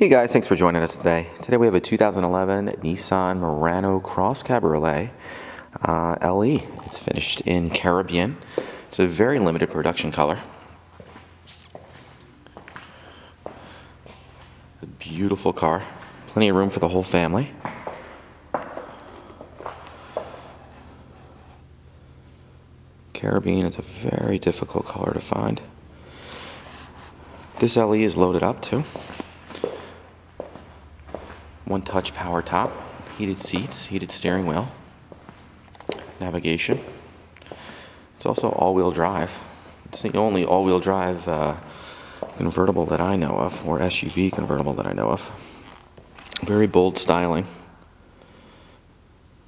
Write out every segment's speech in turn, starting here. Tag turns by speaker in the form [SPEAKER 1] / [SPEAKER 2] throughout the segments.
[SPEAKER 1] Hey guys, thanks for joining us today. Today we have a 2011 Nissan Murano Cross Cabriolet uh, LE. It's finished in Caribbean. It's a very limited production color. A beautiful car. Plenty of room for the whole family. Caribbean is a very difficult color to find. This LE is loaded up too one touch power top, heated seats, heated steering wheel, navigation. It's also all-wheel drive. It's the only all-wheel drive uh, convertible that I know of, or SUV convertible that I know of. Very bold styling.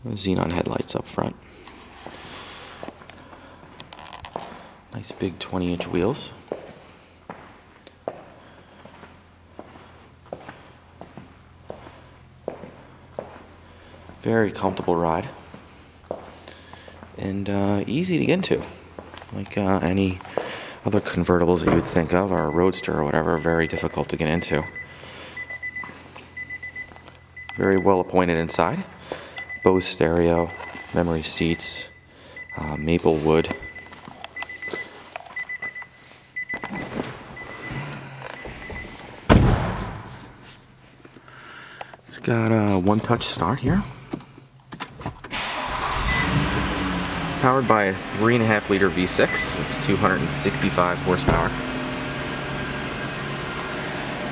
[SPEAKER 1] Xenon headlights up front. Nice big 20 inch wheels. Very comfortable ride. And uh, easy to get into. Like uh, any other convertibles that you would think of, or a Roadster or whatever, very difficult to get into. Very well appointed inside. Bose stereo, memory seats, uh, maple wood. It's got a one-touch start here. Powered by a 3.5 liter V6. It's 265 horsepower.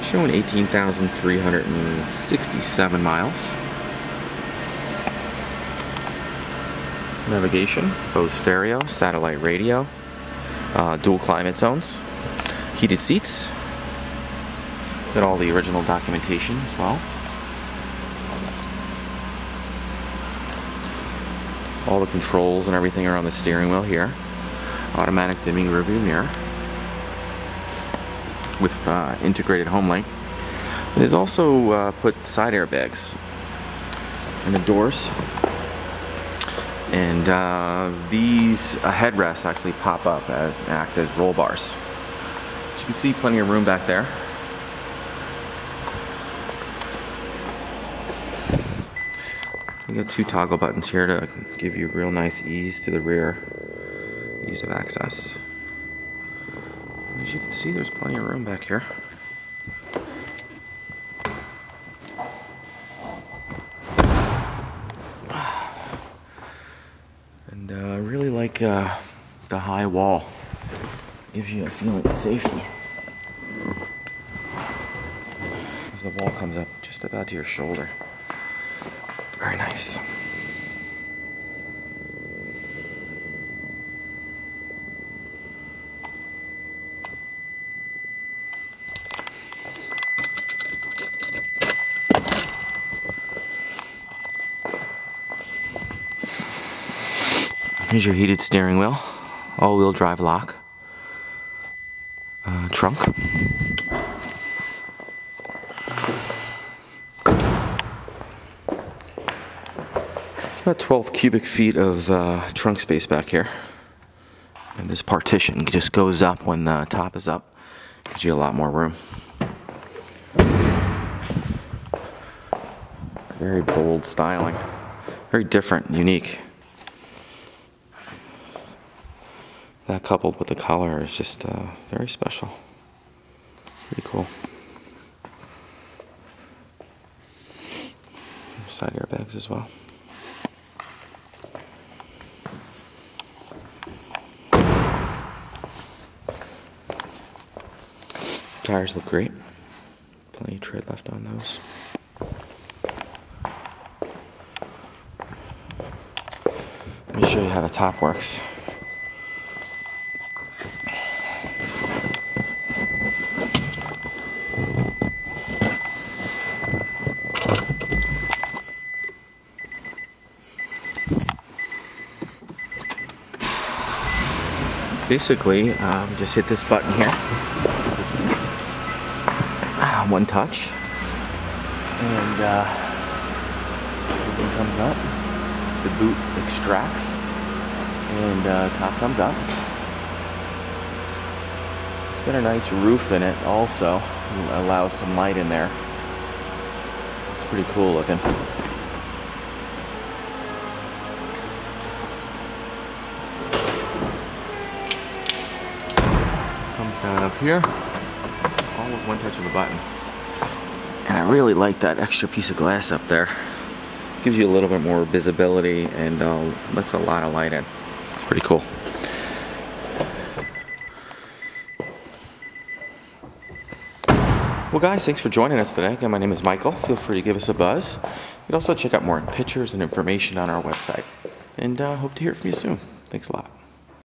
[SPEAKER 1] Showing 18,367 miles. Navigation, Bose stereo, satellite radio, uh, dual climate zones, heated seats. Got all the original documentation as well. All the controls and everything are on the steering wheel here. Automatic dimming rearview mirror with uh, integrated HomeLink. It is also uh, put side airbags in the doors. And uh, these uh, headrests actually pop up as act as roll bars. As you can see, plenty of room back there. You got two toggle buttons here to give you real nice ease to the rear, ease of access. As you can see, there's plenty of room back here. And uh, I really like uh, the high wall. Gives you a feeling of safety. As the wall comes up just about to your shoulder. Very nice. Here's your heated steering wheel, all-wheel drive lock, uh, trunk. It's about 12 cubic feet of uh, trunk space back here. And this partition just goes up when the top is up. Gives you a lot more room. Very bold styling. Very different, unique. That coupled with the color is just uh, very special. Pretty cool. Side airbags as well. Tires look great. Plenty of tread left on those. Let me show you how the top works. Basically, um, just hit this button here one touch. And uh, everything comes up. The boot extracts. And uh, top comes up. It's got a nice roof in it also. Allows some light in there. It's pretty cool looking. Comes down up here, one touch of a button. And I really like that extra piece of glass up there. Gives you a little bit more visibility and uh, lets a lot of light in. It's pretty cool. Well, guys, thanks for joining us today. Again, my name is Michael. Feel free to give us a buzz. You can also check out more pictures and information on our website. And uh, hope to hear from you soon. Thanks a lot.